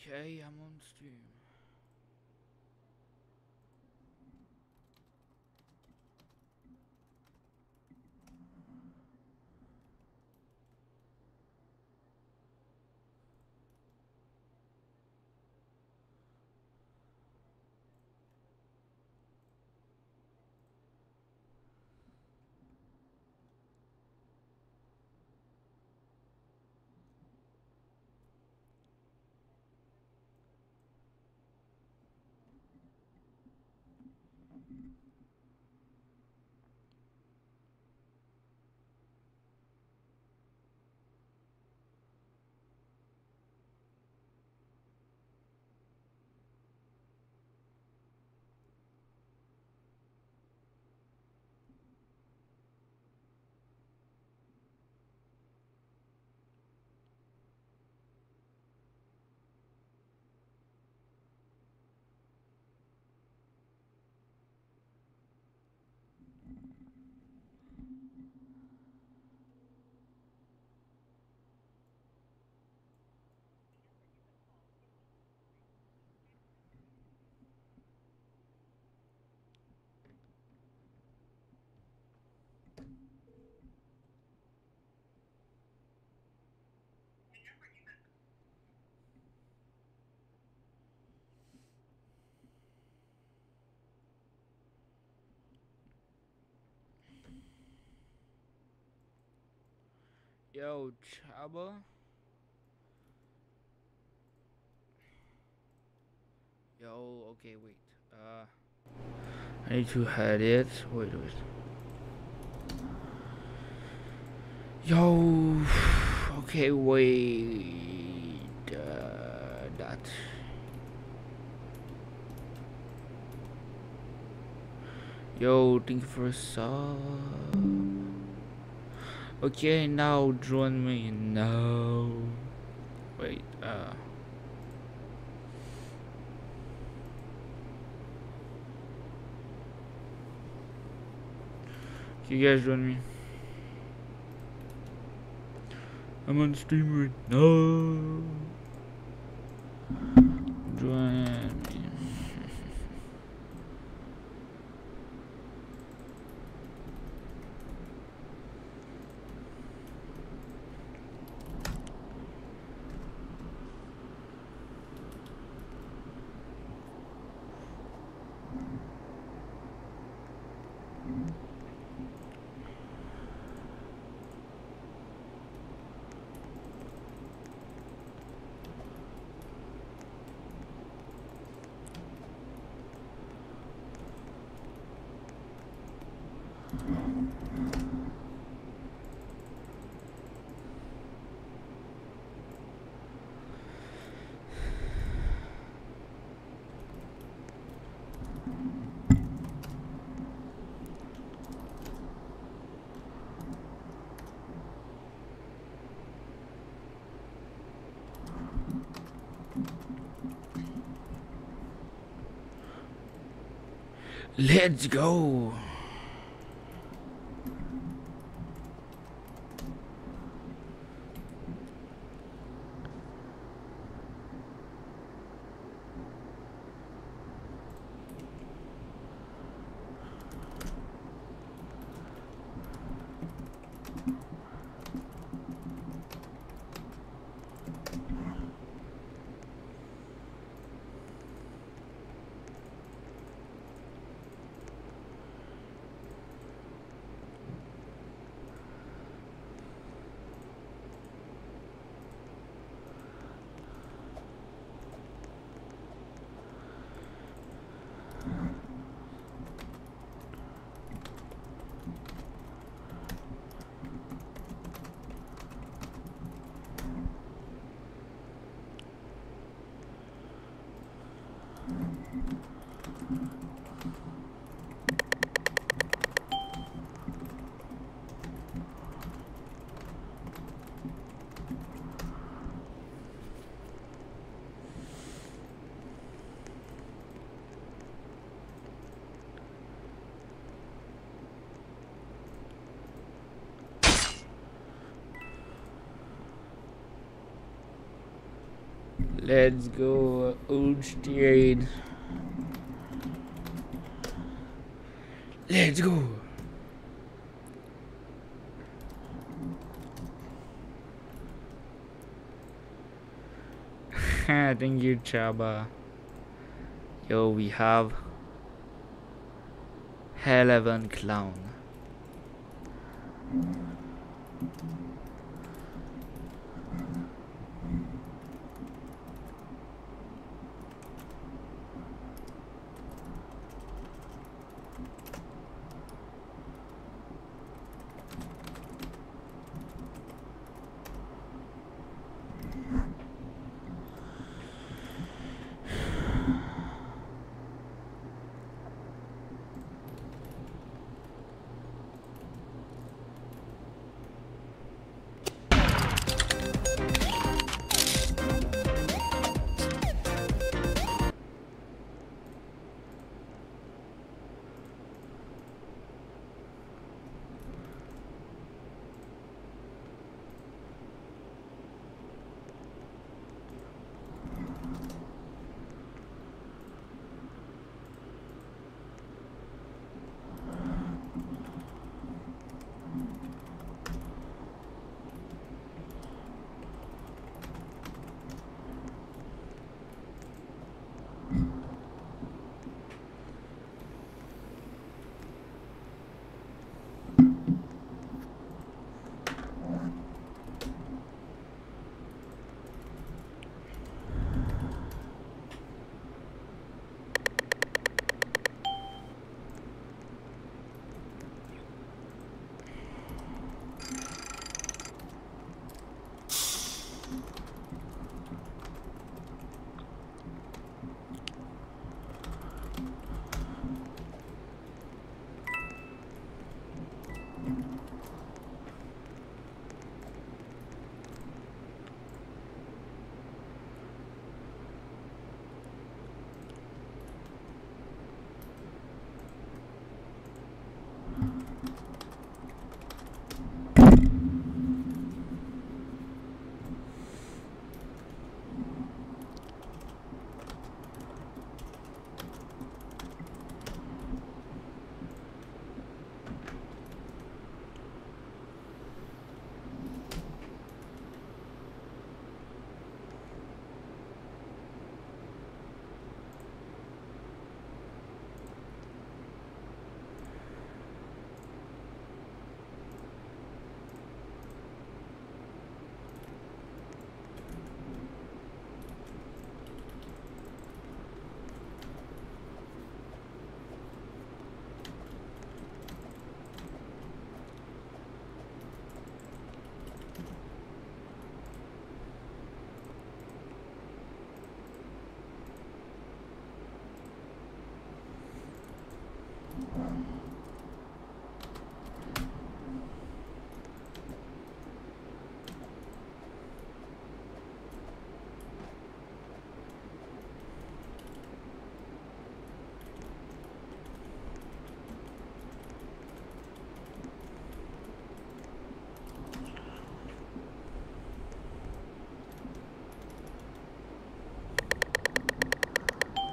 Okay, I'm on stream. Yo, Chaba. Yo, okay, wait. Uh, I need to head it. Wait, wait. Yo, okay, wait. Uh, that. Yo, thank you for a sub. Okay, now join me now. Wait, uh. You guys join me? I'm on stream right now. Join me. Let's go. Let's go, Ulstein. Let's go. Thank you, Chaba. Yo, we have Eleven Clown.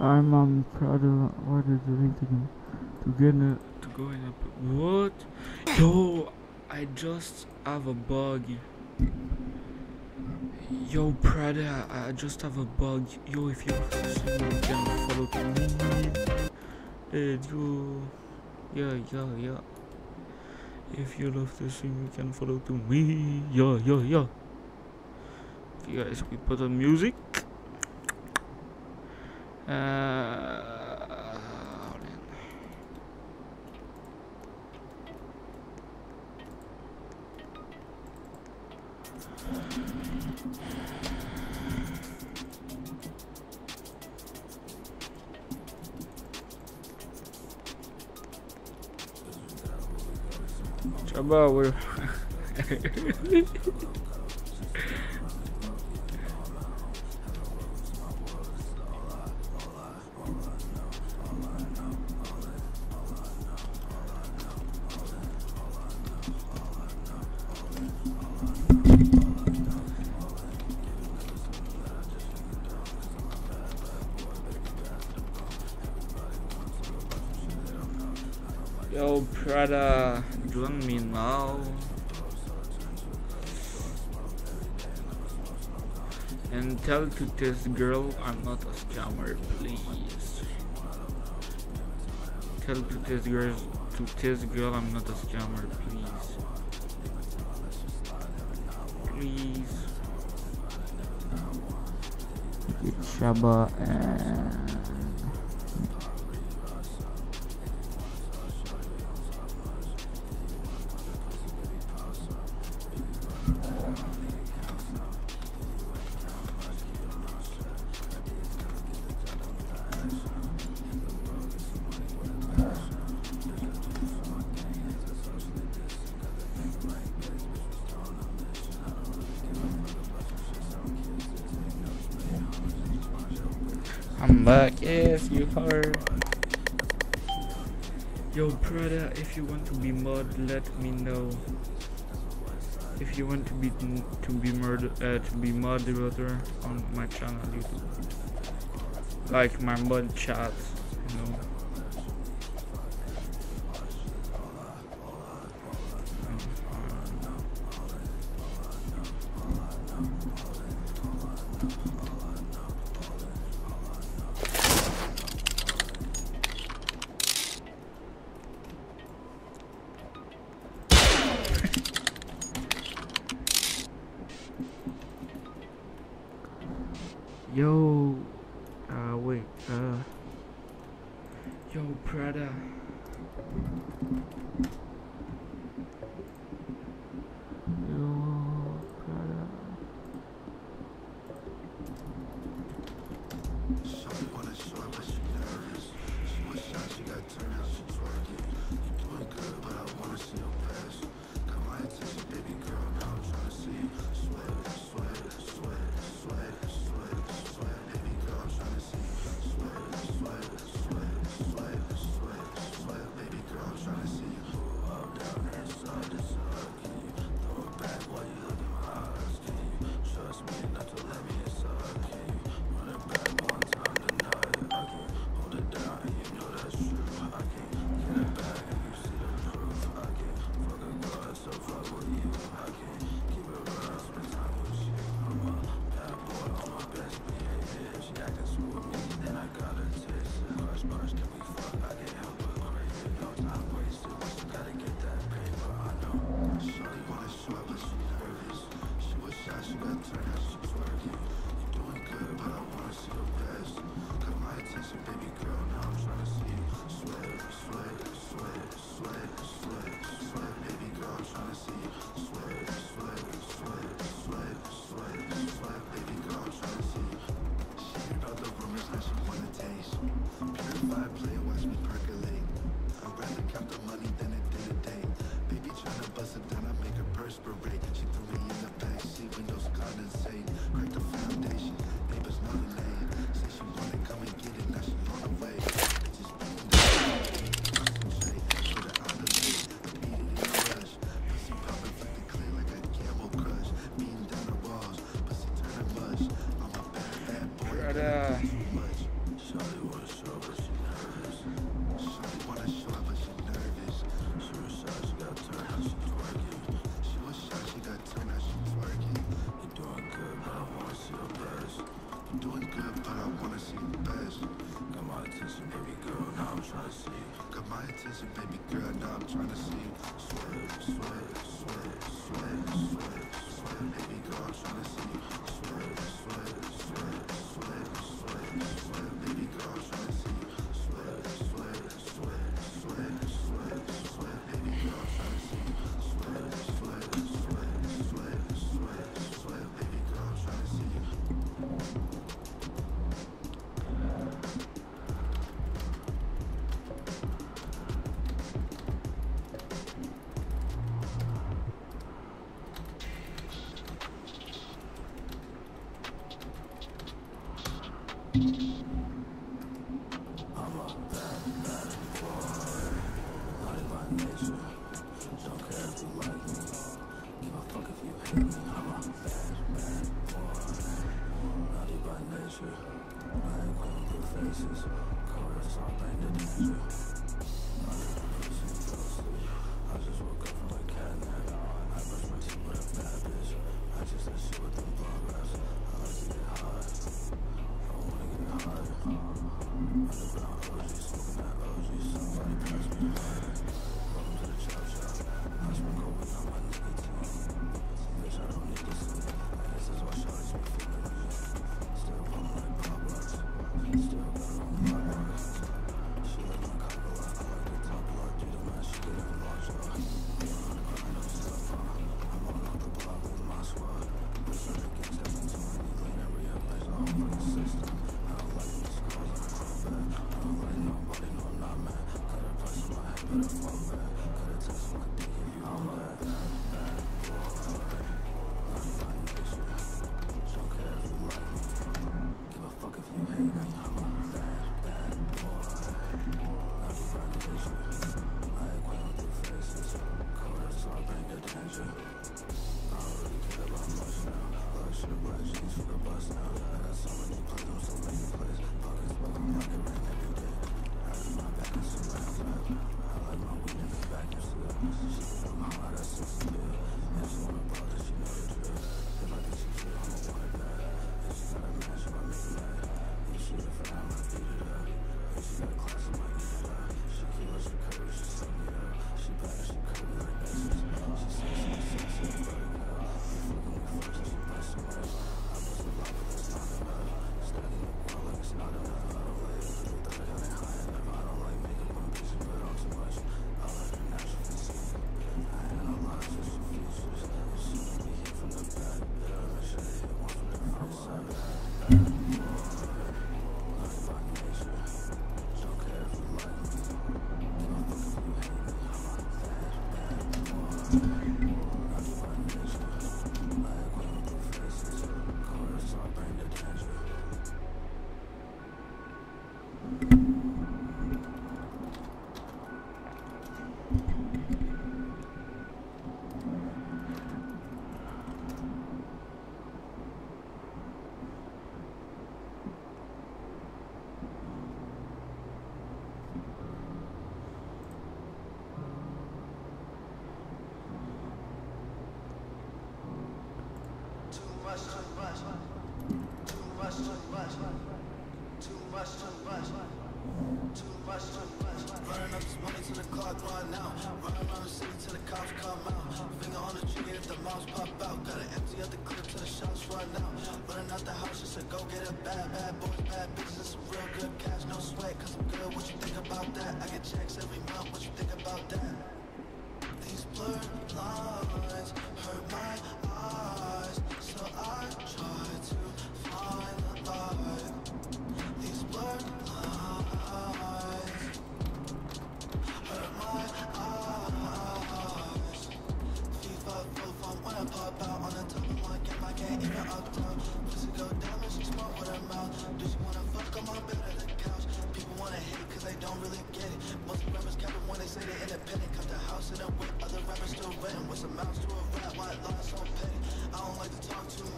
I'm um proud of what is doing to to get it to go in a what? Yo, I just have a bug. Yo, Prada, I, just have a bug. Yo, if you're listening, you can follow to me. Hey, yo, yeah, yeah, yeah. If you love to sing, you can follow to me. Yo, yo, yo. Okay, guys, we put on music. rather join me now And tell to this girl I'm not a scammer, please. Tell to this girl to this girl I'm not a scammer, please. Please. It's Shaba and you want to be to be murder uh, to be moderator on my channel YouTube, like my mud chat, you know.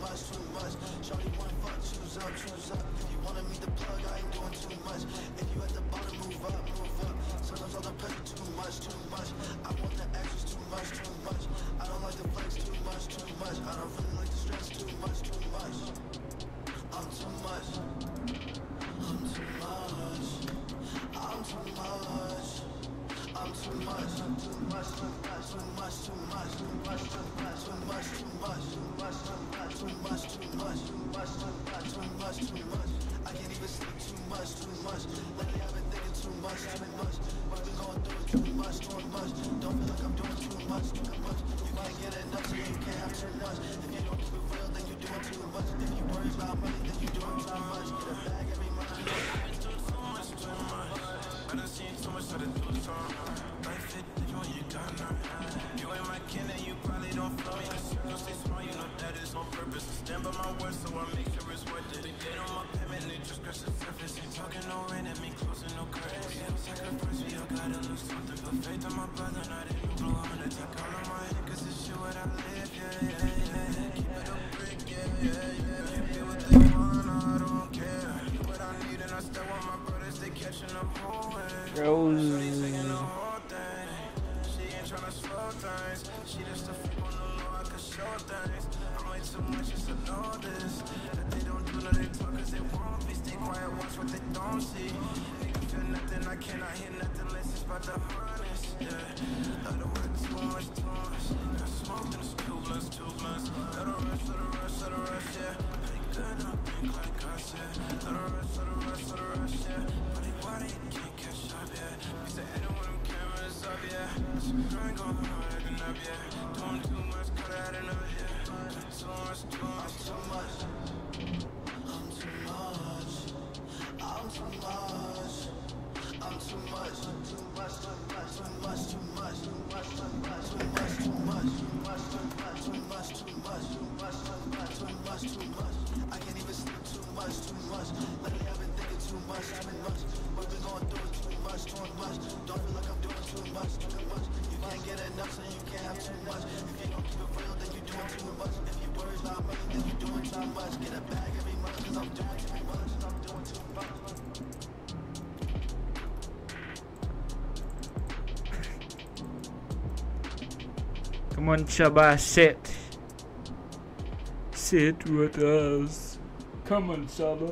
much, too much. Shorty one fuck, choose up, choose up. Munchaba, sit. Sit with us. Come on, Saba.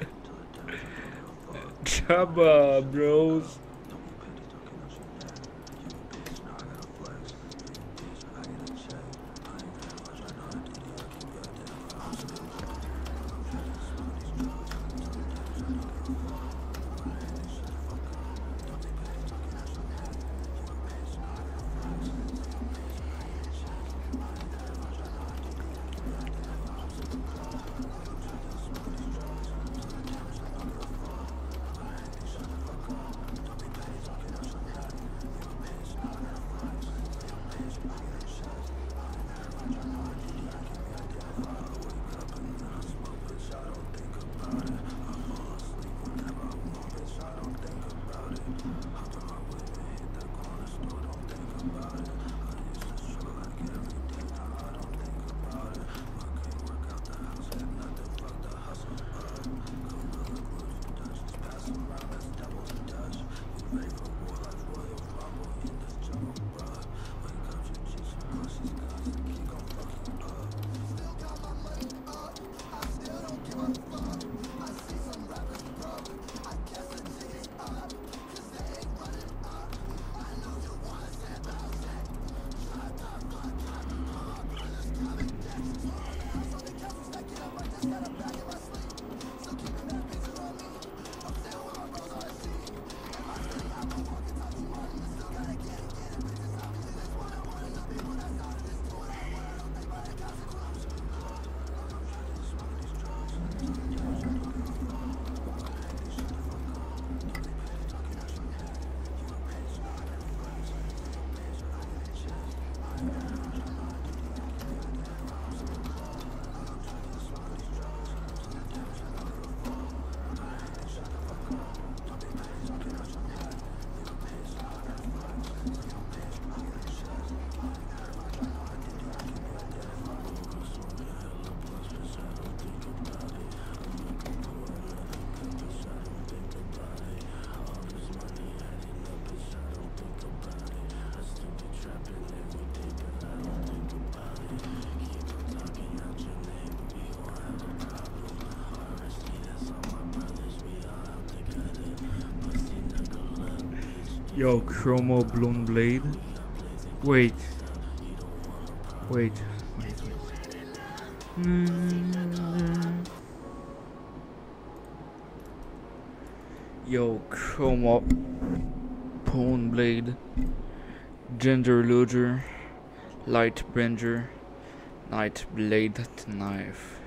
Yo, Chroma Bloom Blade. Wait. Wait. Wait. Yo, Chroma Bone Blade. Ginger Luger. Light Bringer. Night Blade Knife.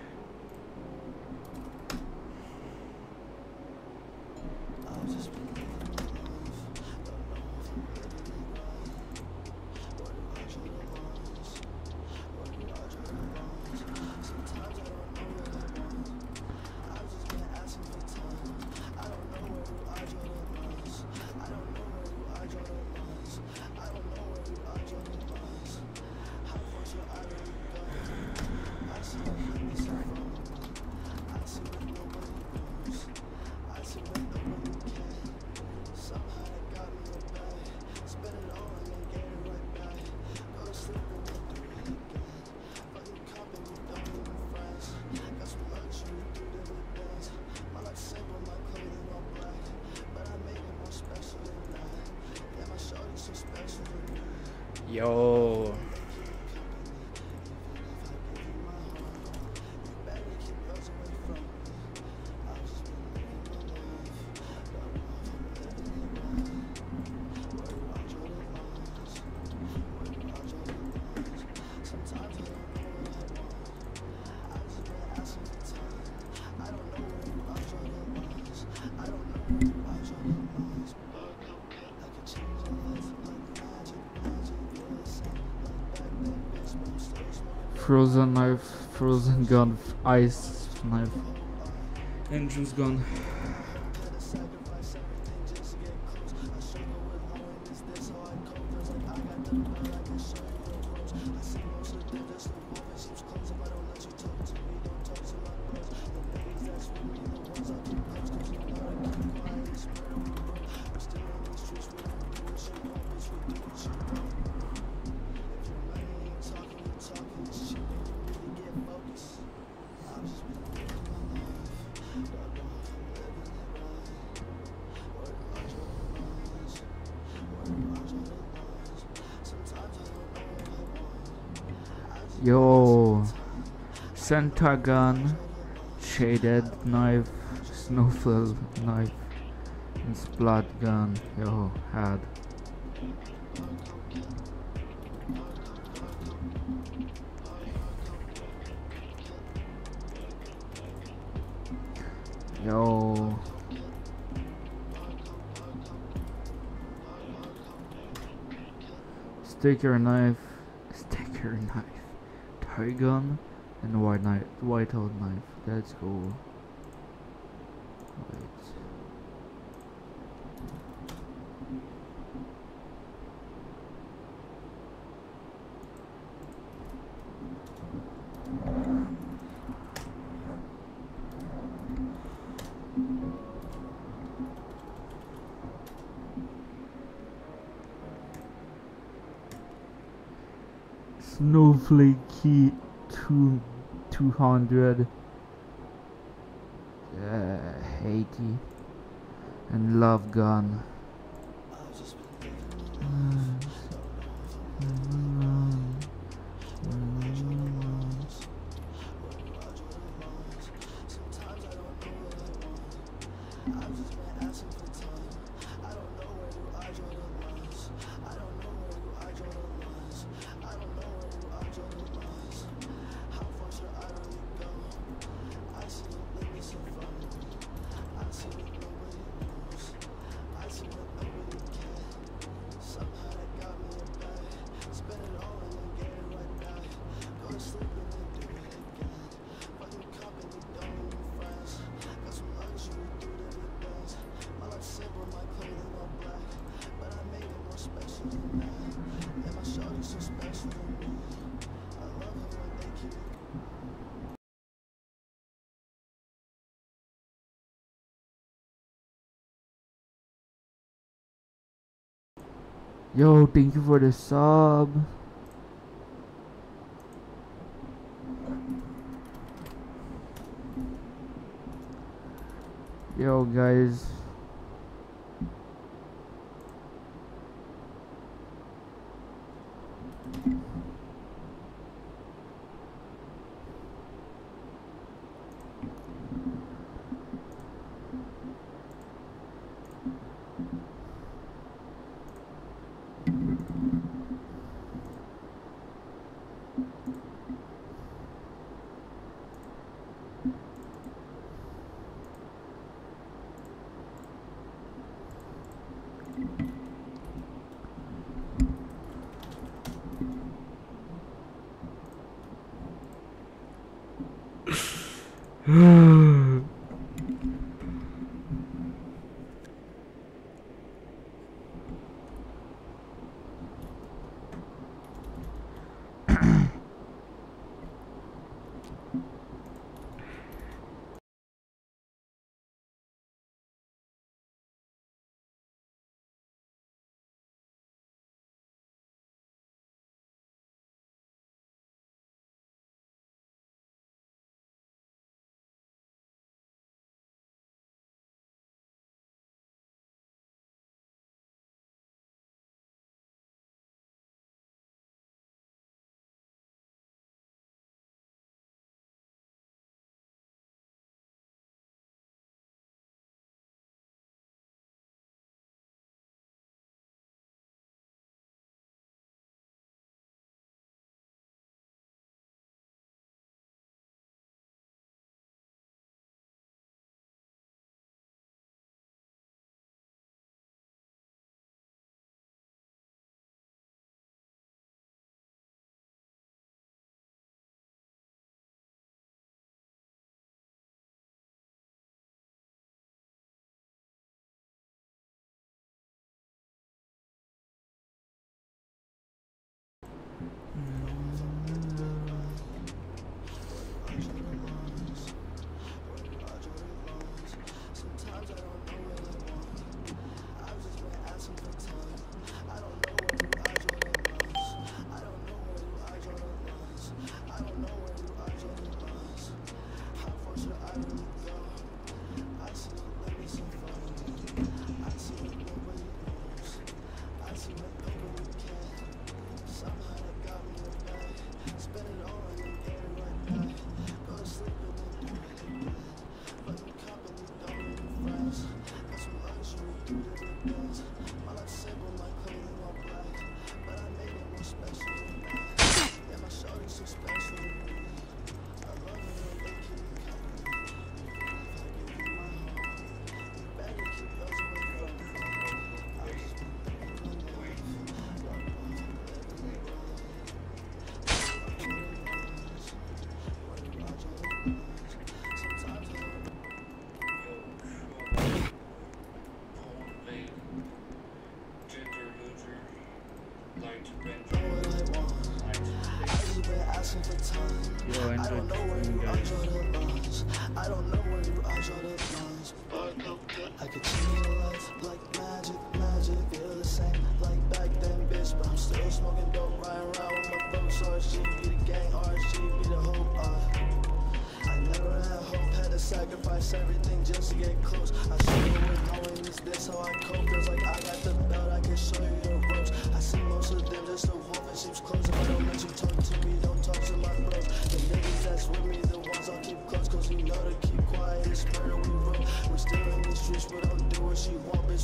Yo. Gun, ice knife. Engine's gone. Santa gun, shaded knife, snowflake knife, and splat gun. Yo, had. Yo. Sticker knife, sticker knife, tie gun, and white knife, white out knife. That's cool. 280 and love gun. Yo, thank you for the sub. Yo, guys.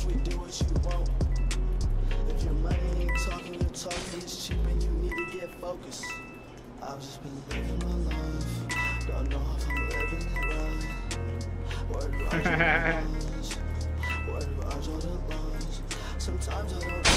bitch, we do what you want. If your money ain't talking, your talking is cheap and you need to get focused. I've just been living my life. Don't know if I'm living it right. I draw the lines. I draw the lines. Sometimes I don't.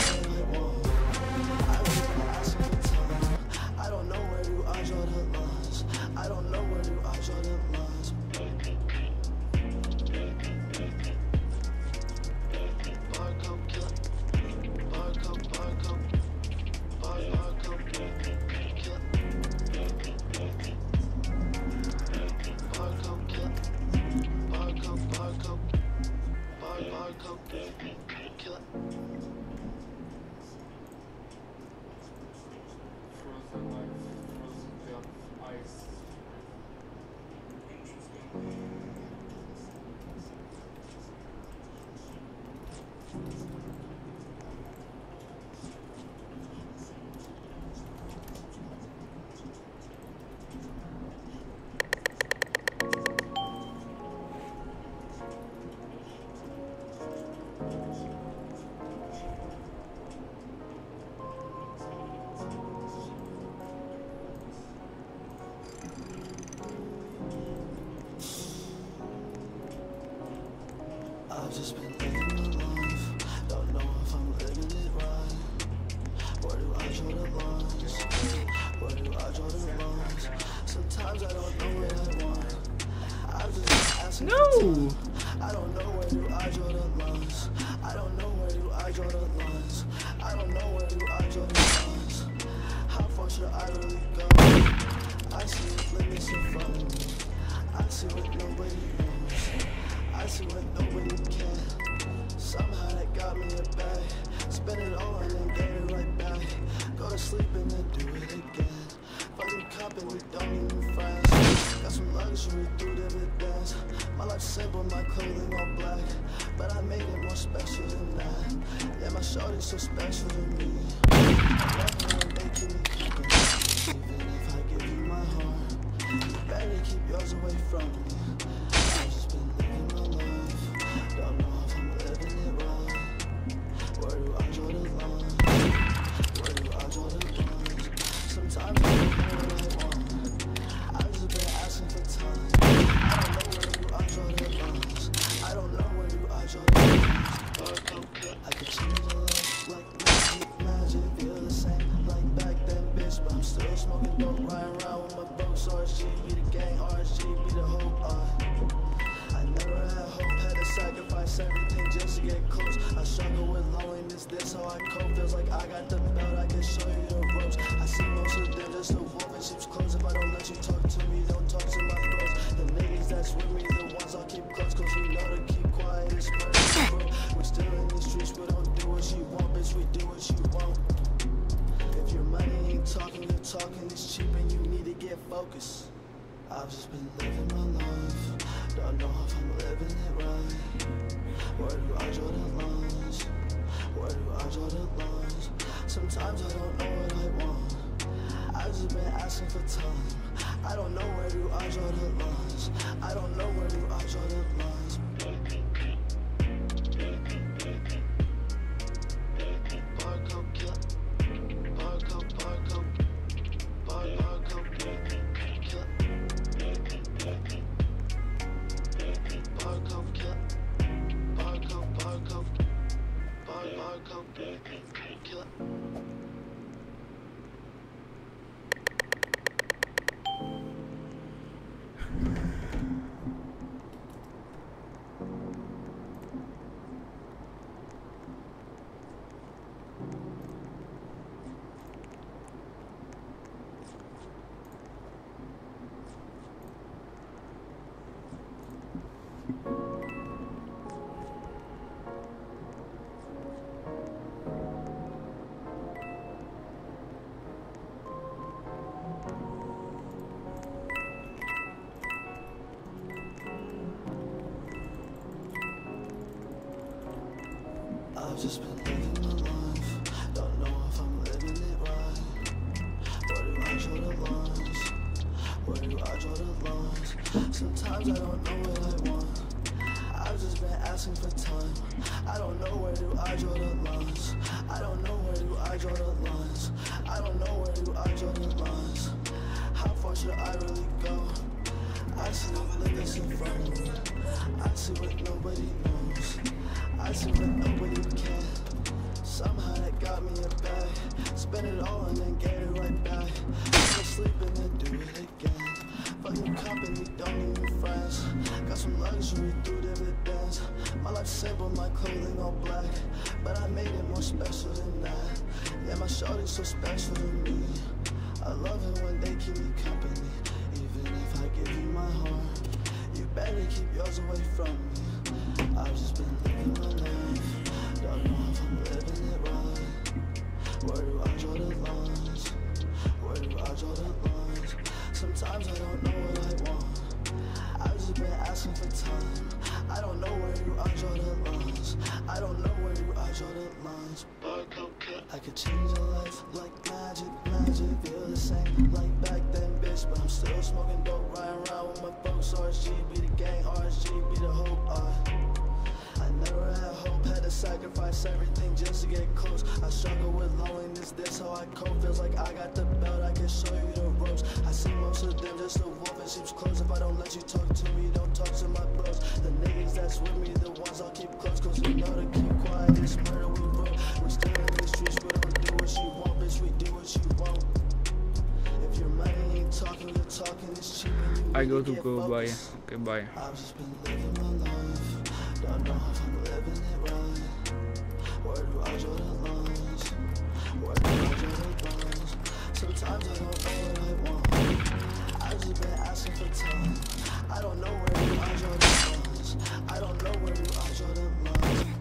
Sometimes I don't With my clothing all black But I made it more special than that. Yeah, my shorty's so special to me. I love it when they keep me company Even if I give you my heart. You better keep yours away from me sacrifice everything just to get close. I struggle with loneliness, that's how I cope. Feels like I got the belt, I can show you the ropes. I see most of them just a wolf in sheep's clothes If I don't let you talk to me, don't talk to my bros. The niggas that's with me, the ones I'll keep close Cause we know to keep quiet, it's murder we wrote We still in the streets, we don't do what you want Bitch, we do what you want. If your money ain't talking, you're talking, it's cheap I go to go, bye Okay, bye. Sometimes I don't know what I want. I've just been asking for time. I don't know where draw the lines. I don't know where I draw the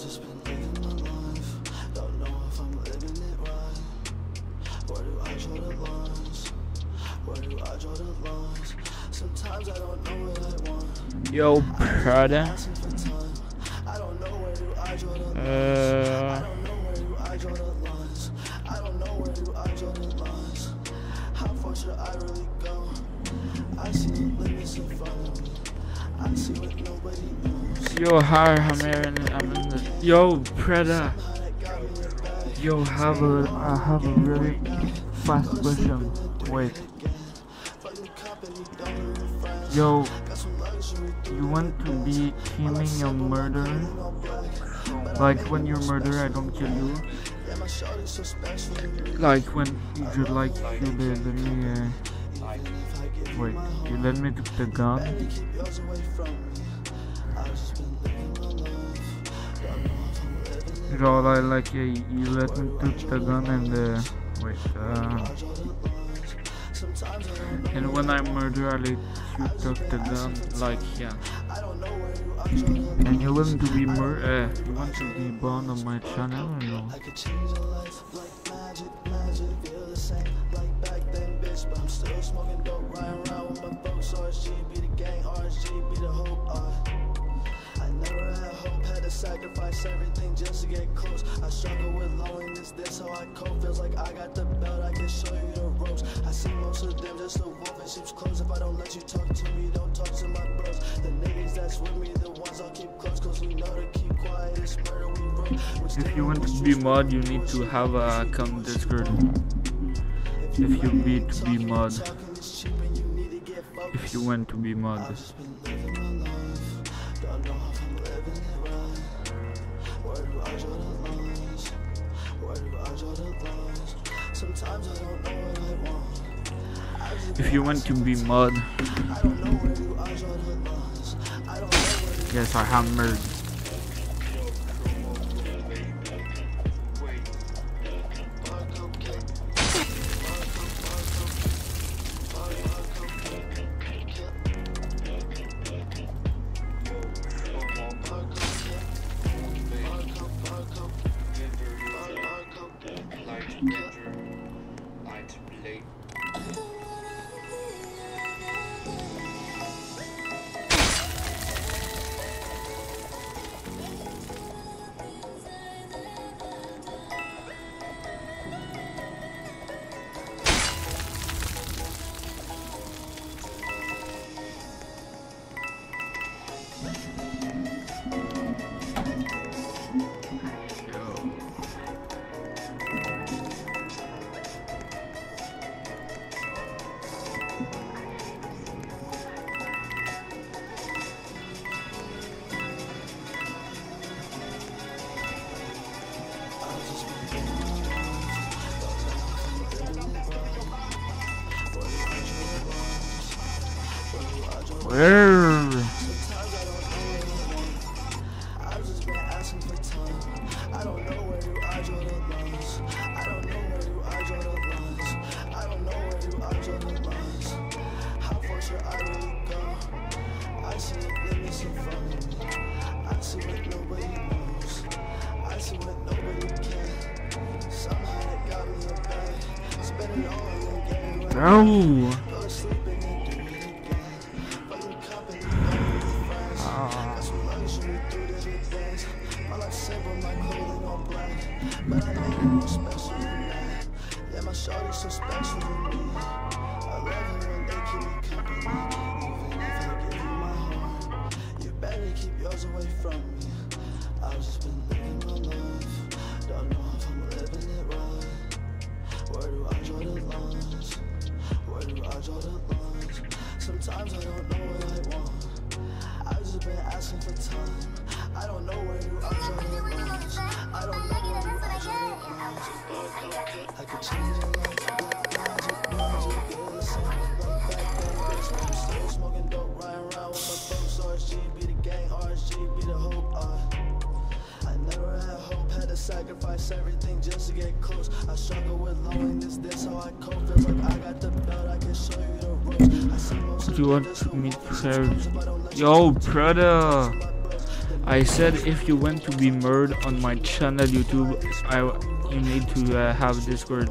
just been living my life. Don't know if I'm living it right. Where do I draw the lines? Where do I draw the lines? Sometimes I don't know what I want. Yo, brother. Asking for time. I don't know where do I draw the lines. I Uh, don't know where do I draw the lines. I don't know where do I draw the lines. How far should I really go? I see the limits in front. I see what nobody knows. yo, hi, I'm Yo, bed. Yo, have a I have a really fast question. Wait, yo, you want to be killing a murderer? Like when you murder, I don't kill you. Like when you like you me. Uh, wait, you let me took the gun. Living it. Like, uh, you let me took the gun and uh, wait. Uh, draw and when I murder, I let you took the gun. Like, yeah. Draw. And you want to be mur- uh, you want to be born on my channel or no? Smoking dope, riding around with my folks. RSG be the gang, RSG be the hope. Uh, never had hope, had to sacrifice everything just to get close. I struggle with loneliness, this how I cope. Feels like I got the belt, I can show you the ropes. I see most of them just a wolf in sheep's clothes. If I don't let you talk to me, don't talk to my bros. The niggas that's with me, the ones I'll keep close. Cause we know to keep quiet, it's murder we wrote. If you want to be mod, you need to have a account Discord. If you be to be mod. talking is cheap and you need to get focused. If you want to be mod. Do I draw the lines? Where do I draw the lines? Sometimes I don't know what I want. If you want to be mod, I don't know where Where? sacrifice everything just to get close. I struggle with loneliness, that's how I cope. Feel like I got the belt, I can show you the ropes. You want me to? Yo, brother! I said if you want to be murdered on my channel YouTube, I you need to uh, have Discord.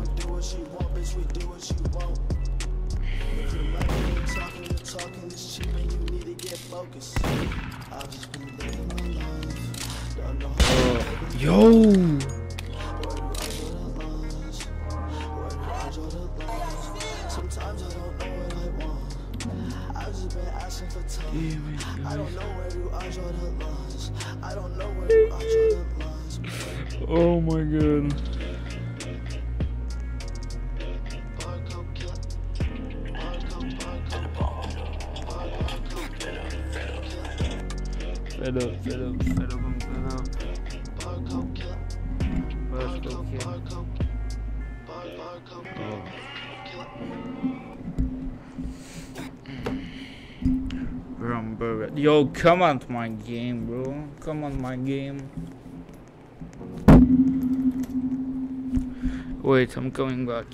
Come on my game, bro. Come on my game. Wait, I'm coming back.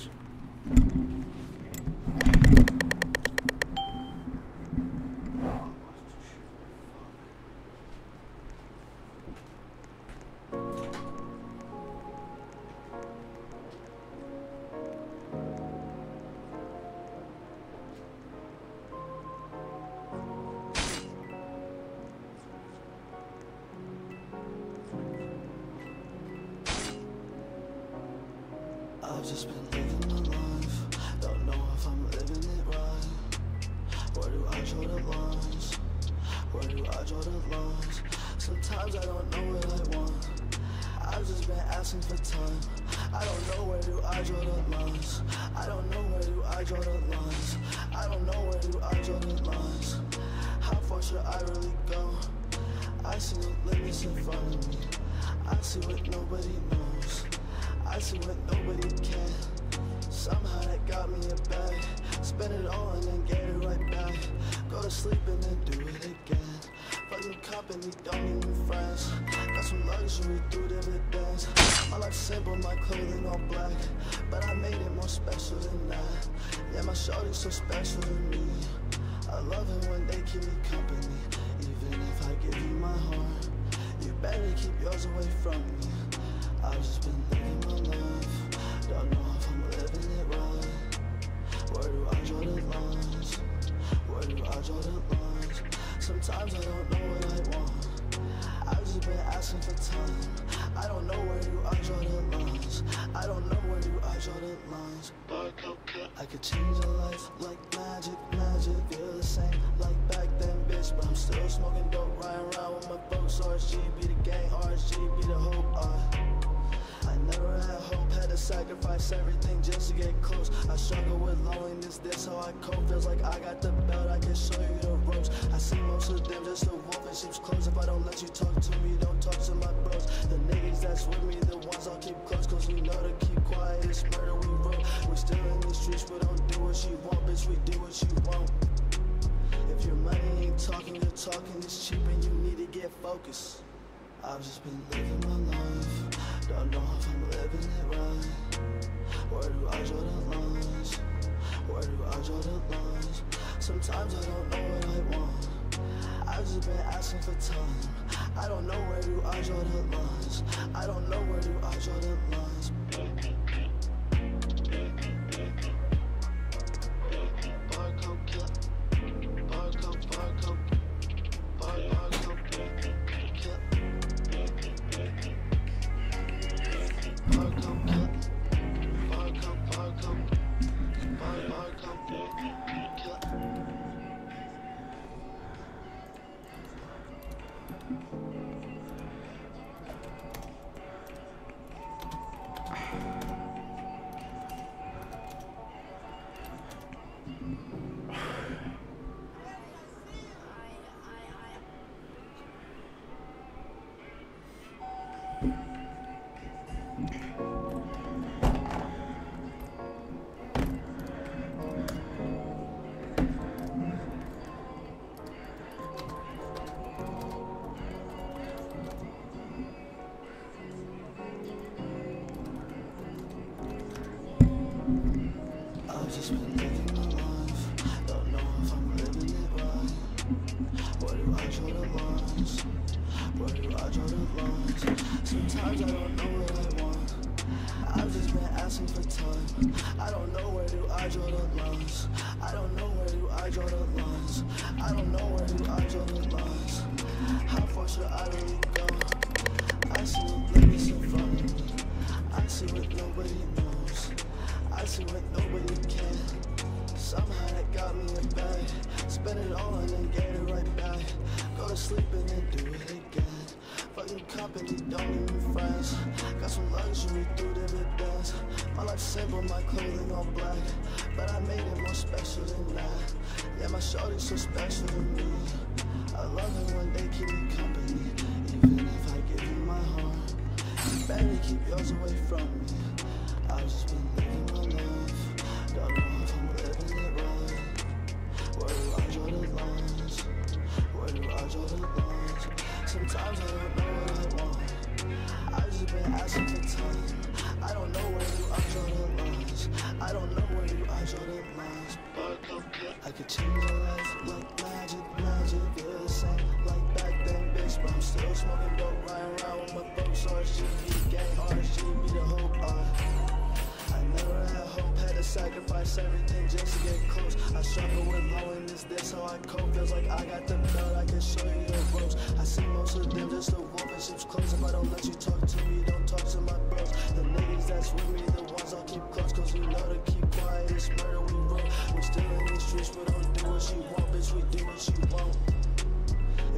Company, don't even friends. Got some luxury through the dividends. My life simple, my clothing all black. But I made it more special than that. Yeah, my shorty's so special to me. I love it when they keep me company. Even if I give you my heart, you better keep yours away from me. I've just been living my life. Don't know if I'm living it right. Where do I draw the lines? Where do I draw the lines? Sometimes I been asking for time. I don't know where you draw the lines. I don't know where you draw the lines. I could change your life like magic, magic. Feel the same like back then, bitch. But I'm still smoking dope, riding around with my folks. RSG, gang, RSG, be the hope. Uh. Never had hope, had to sacrifice everything just to get close. I struggle with loneliness, this how I cope. Feels like I got the blood, I can show you the ropes. I see most of them just a wolf and sheep's close. If I don't let you talk to me, don't talk to my bros. The niggas that's with me, the ones I'll keep close. Cause we know to keep quiet, it's murder we roll. We still in these streets, but don't do what she want, bitch, we do what she won't.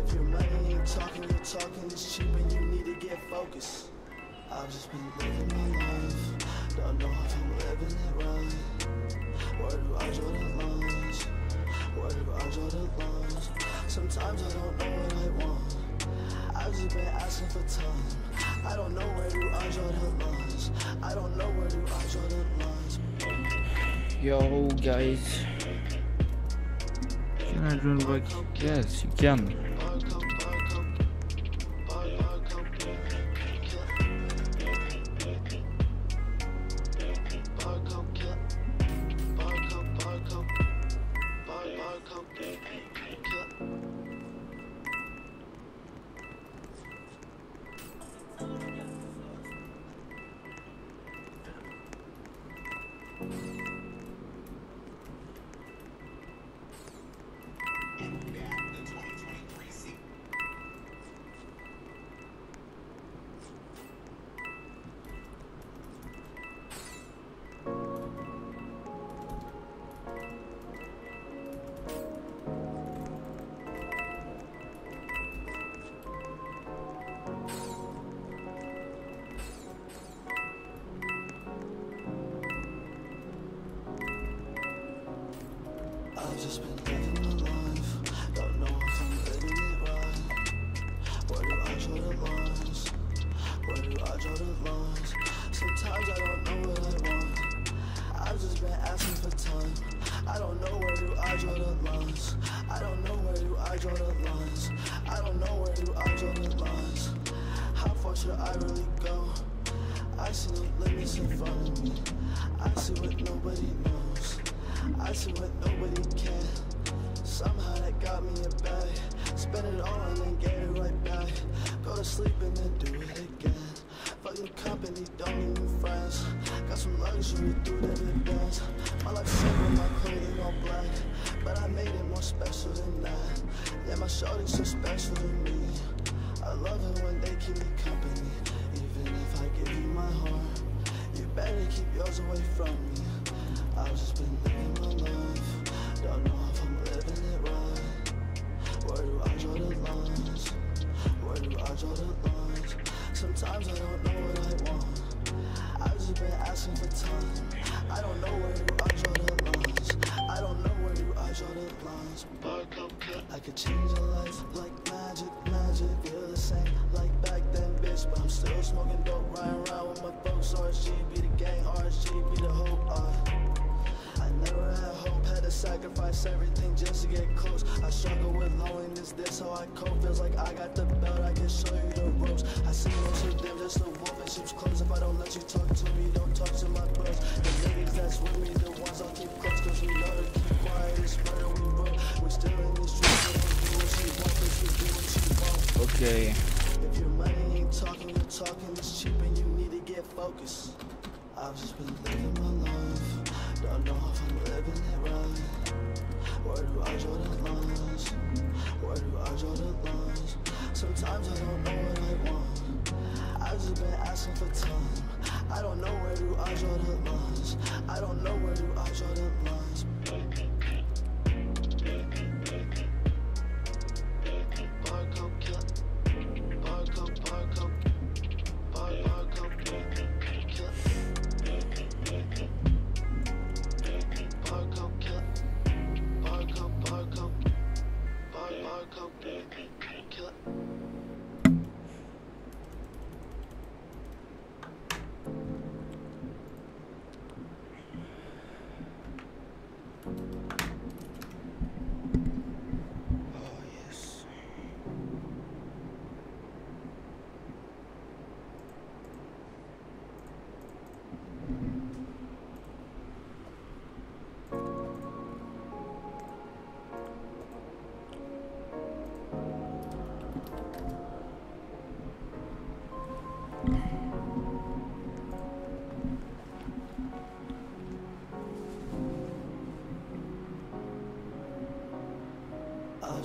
If your money ain't talking, you're talking is cheap and you need to get focused. I've just been living my life. Don't know if I'm living it right. Where do I draw the lines? Where do I draw the lines? Sometimes I don't know what I want. I've just been asking for time. I don't know where do I draw the lines. I don't know where do I draw the lines. Yo guys. Can I join back? Yes, you can.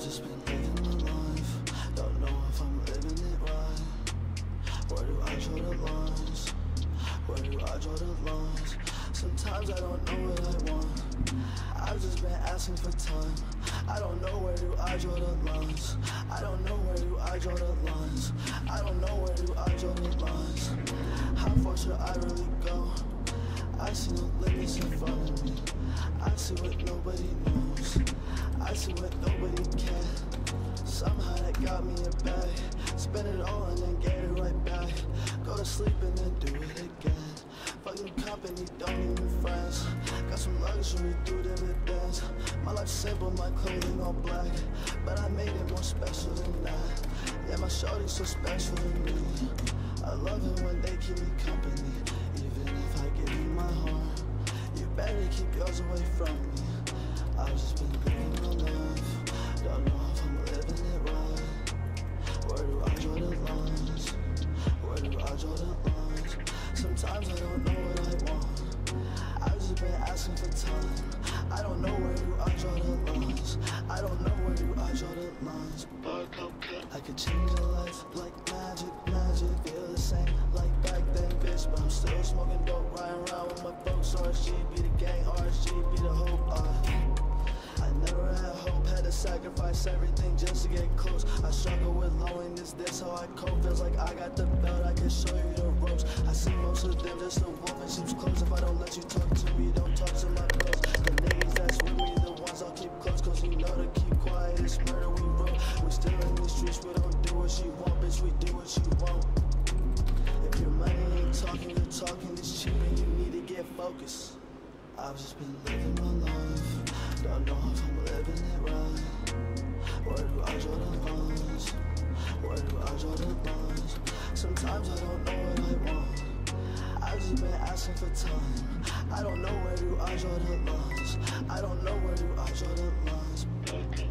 Just been living my life. Don't know if I'm living it right. Where do I draw the lines? Where do I draw the lines? Sometimes I don't know what I want. I've just been asking for time. I don't know where do I draw the lines. I don't know where do I draw the lines. I don't know where do I draw the lines. How far should I really go? I see no limits in front of me. I see what nobody knows. I see what nobody can. Somehow that got me a bag. Spend it all and then get it right back. Go to sleep and then do it again. Fucking company, don't even friends. Got some luxury through dividends. My life's simple, my clothing all black. But I made it more special than that. Yeah, my shorty's so special to me. I love it when they keep me company. Keep yours away from me. I've just been living my life. Don't know if I'm living it right. Where do I draw the lines? Where do I draw the lines? Sometimes I don't know what I want. I've just been asking for time. I don't know where do I draw the lines. I don't know where do I draw the lines. I could change your life like magic, magic. Feel the same like back then, bitch. But I'm still smoking dope, riding around with my folks. RSG sacrifice everything just to get close. I struggle with loneliness, this how I cope. Feels like I got the belt, I can show you the ropes. I see most of them just a and sheep's close. If I don't let you talk to me, don't talk to my bros. The niggas that's with me, the ones I'll keep close. Cause you know to keep quiet, it's murder we wrote. We still in these streets, we don't do what she want, bitch, we do what she want. If your money ain't talking, you're talking, it's cheap and you need to get focused. I've just been living my life. Don't know if I'm living it right. Where do I draw the lines? Where do I draw the lines? Sometimes I don't know what I want. I've just been asking for time. I don't know where do I draw the lines. I don't know where do I draw the lines.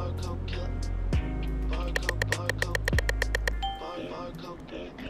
Barcode killer. Barcode, barcode. Barcode.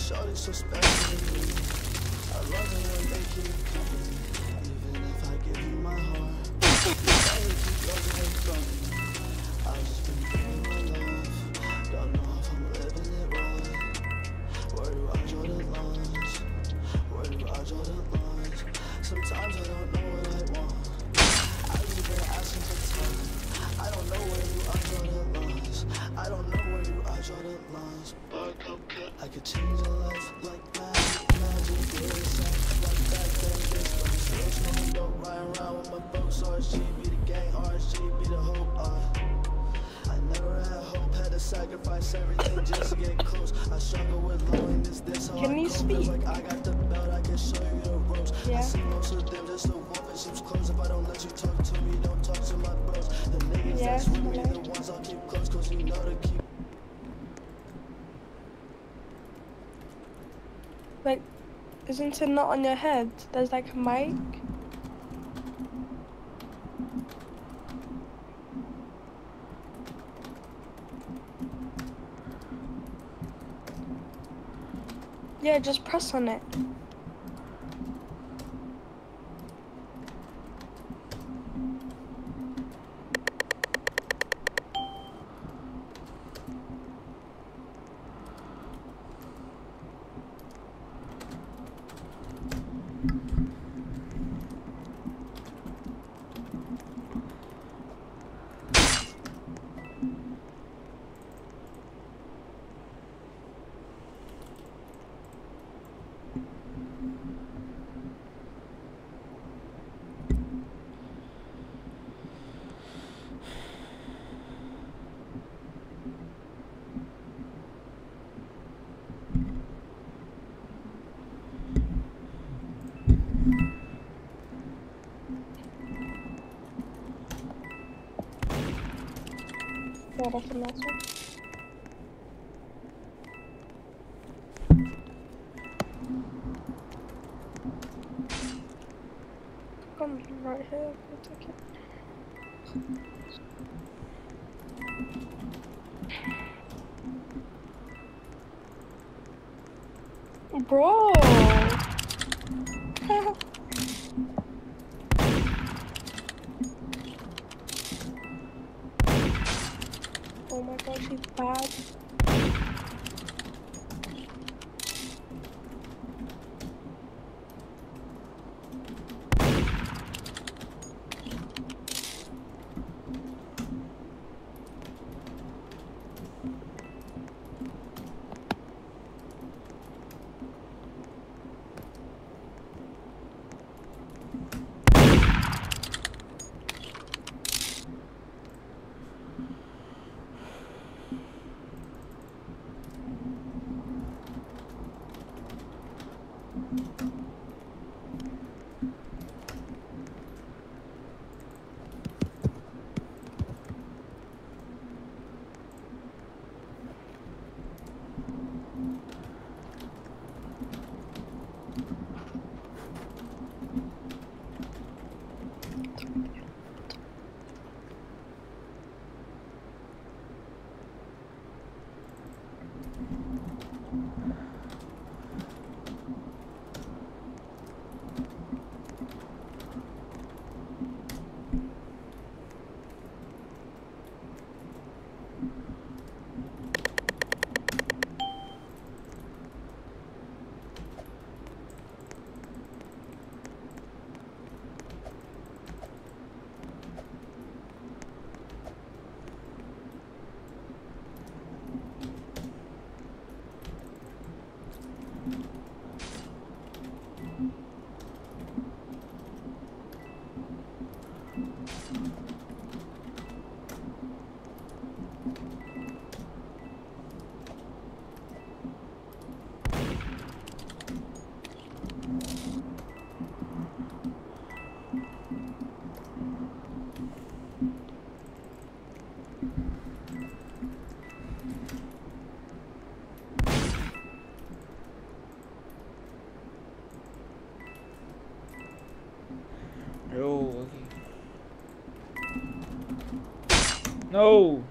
shorty so special to me. I love it when they keep coming. Even if I give you my heart, you keep running from me. I've just been Like, isn't it not on your head? There's like a mic. Yeah, just press on it. open No.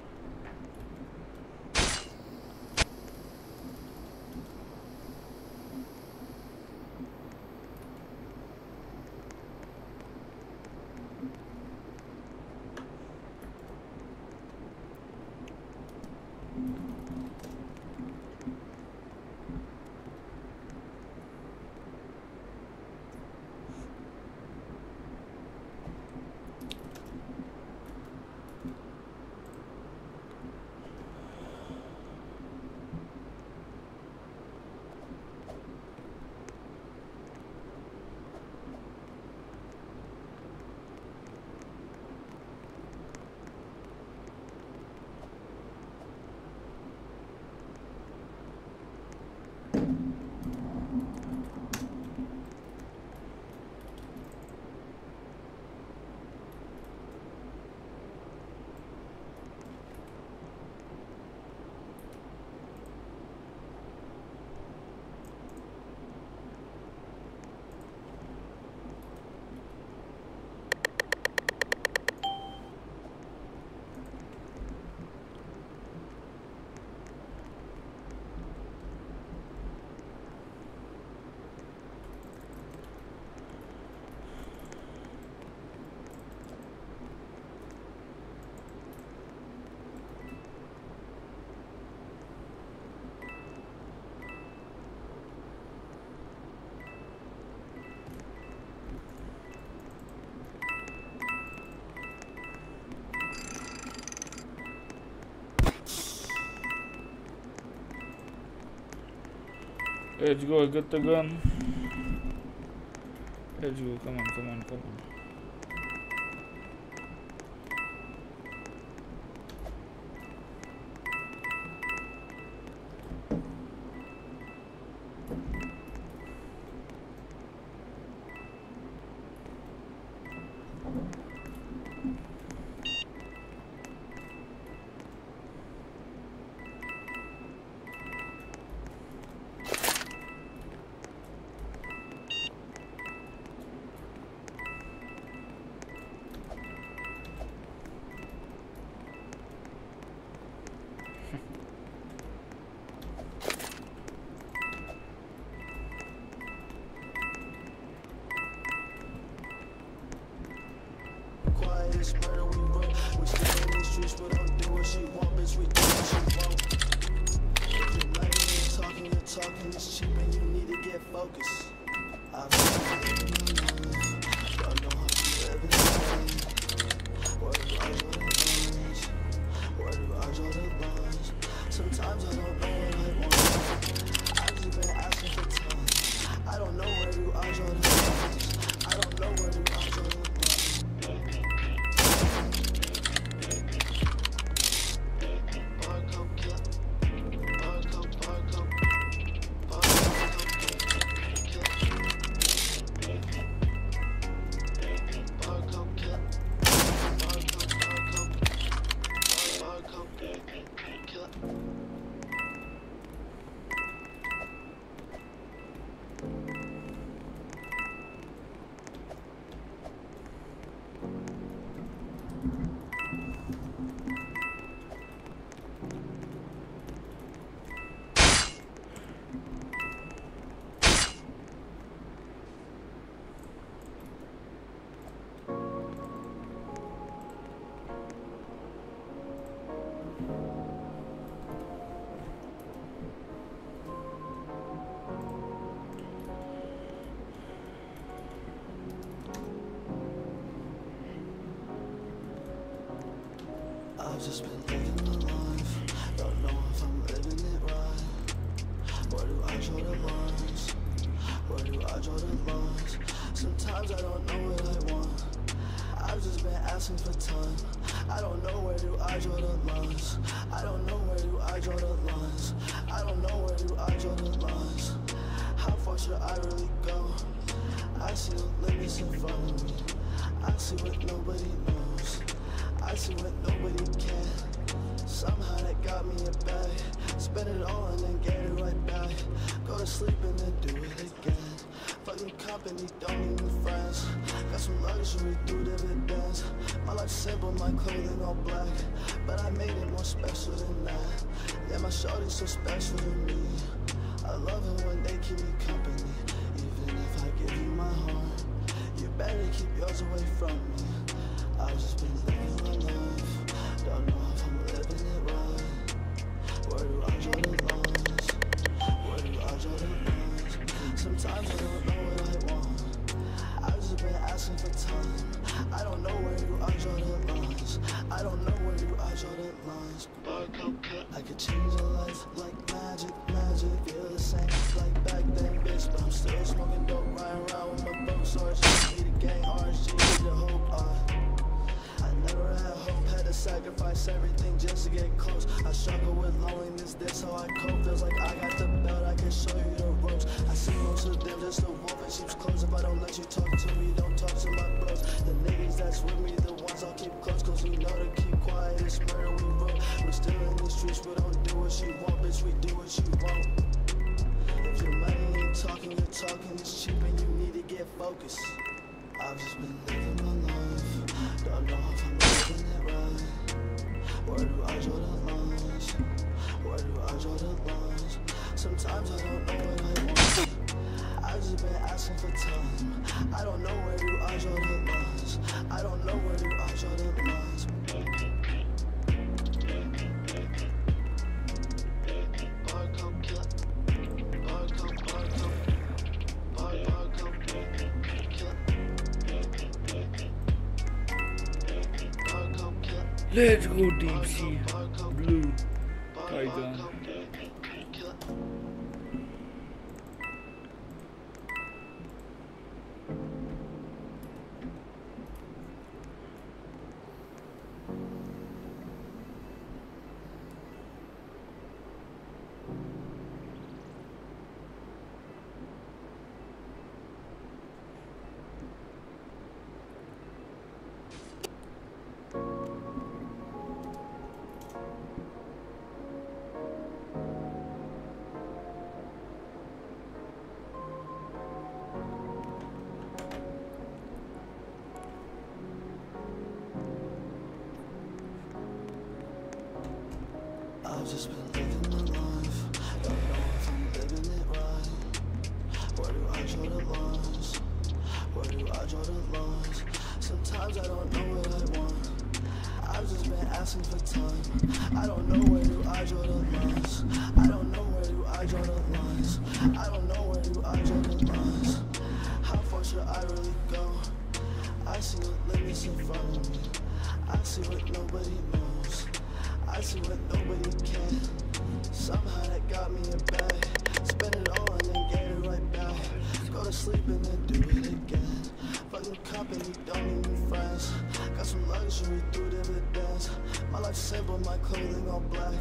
Let's go, I got the gun. Let's go, come on, come on, come on. my clothing all black, but I made it more special than that. Yeah, my shorty's so special to me. Let's go deep sea. you, I draw the lines. Sometimes I don't know what I want. I've just been asking for time. I don't know where do I draw the lines. I don't know where do I draw the lines. I don't know where do I draw the lines. How far should I really go? I see what limits in front of me. I see what nobody knows. I see what nobody can. Somehow that got me in bed. Spend it all and then get it right back. Go to sleep and then do it again. Company, don't need friends. Got some luxury through the. My life's simple, my clothing all black.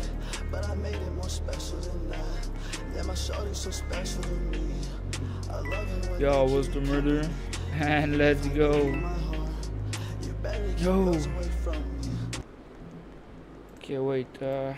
But I made it more special than that. Yeah, my shorty's so special to me. I love was the murderer? And let's go. Yo. Okay, wait. Uh...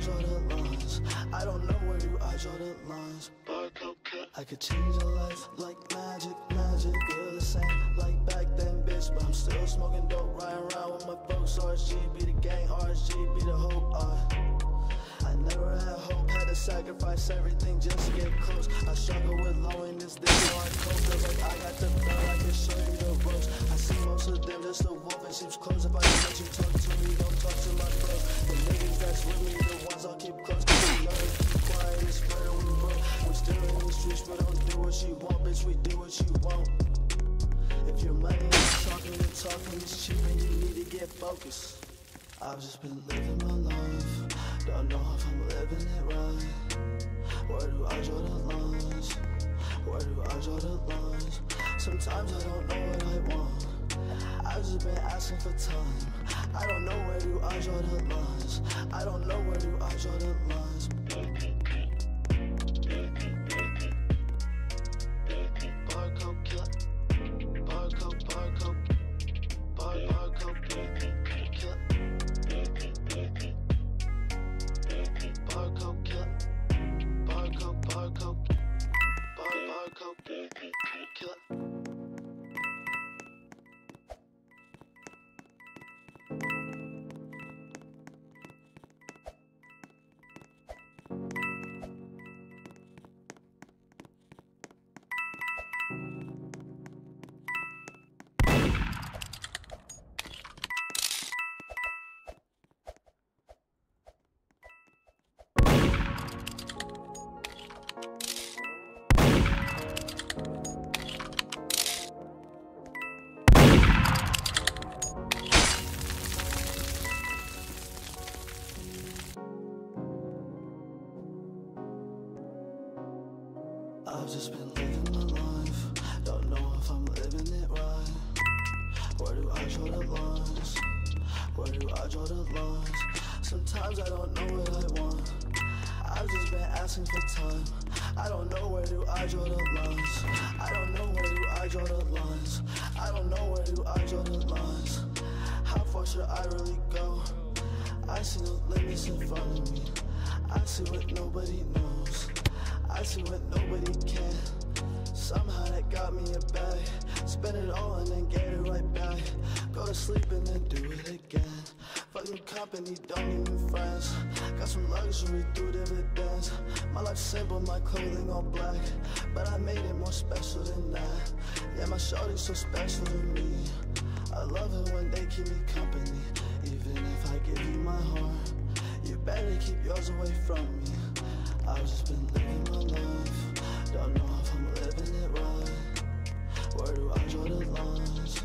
draw the lines. I don't know where do I draw the lines. I could change a life like magic, magic. Feel the same like back then, bitch. But I'm still smoking dope, riding around with my folks. RSG be the gang, RSG be the hope. Uh. I never had hope, had to sacrifice everything just to get close. I struggle with loneliness, this hard cold. Feels like I got the belt, I can show you the ropes. I see most of them just a wolf in sheep's clothes. If I let you talk to me, don't talk to my bros. The niggas that's with me, the the streets, but don't do what you want, bitch. We do what you want. If your money is talking, you're talking is cheap and you need to get focused. I've just been living my life. Don't know if I'm living it right. Where do I draw the lines? Where do I draw the lines? Sometimes I don't know what I want. I've just been asking for time. I don't know where do I draw the lines. I don't know where do I draw the lines. Barcode killer. I've just been living my life. Don't know if I'm living it right. Where do I draw the lines? Where do I draw the lines? Sometimes I don't know what I want. I've just been asking for time. I don't know where do I draw the lines. I don't know where do I draw the lines. I don't know where do I draw the lines. How far should I really go? I see no limits in front of me. I see what nobody knows. I see what nobody can. Somehow that got me a bag. Spend it all and then get it right back. Go to sleep and then do it again. Fuck new company, don't need new friends. Got some luxury through dividends. My life simple, my clothing all black. But I made it more special than that. Yeah, my shorty's so special to me. I love it when they keep me company. Even if I give you my heart, you better keep yours away from me. I've just been living my life. Don't know if I'm living it right. Where do I draw the lines?